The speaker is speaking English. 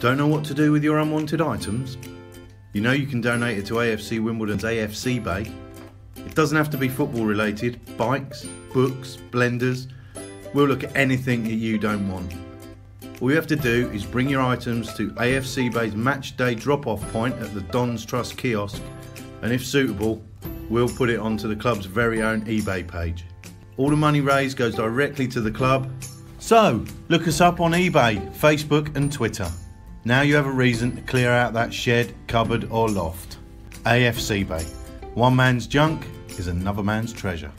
Don't know what to do with your unwanted items? You know you can donate it to AFC Wimbledon's AFCbay. It doesn't have to be football related, bikes, books, blenders. We'll look at anything that you don't want. All you have to do is bring your items to AFCbay's match day drop off point at the Dons Trust kiosk, and if suitable, we'll put it onto the club's very own eBay page. All the money raised goes directly to the club. So, look us up on eBay, Facebook, and Twitter. Now you have a reason to clear out that shed, cupboard, or loft. AFCbay. One man's junk is another man's treasure.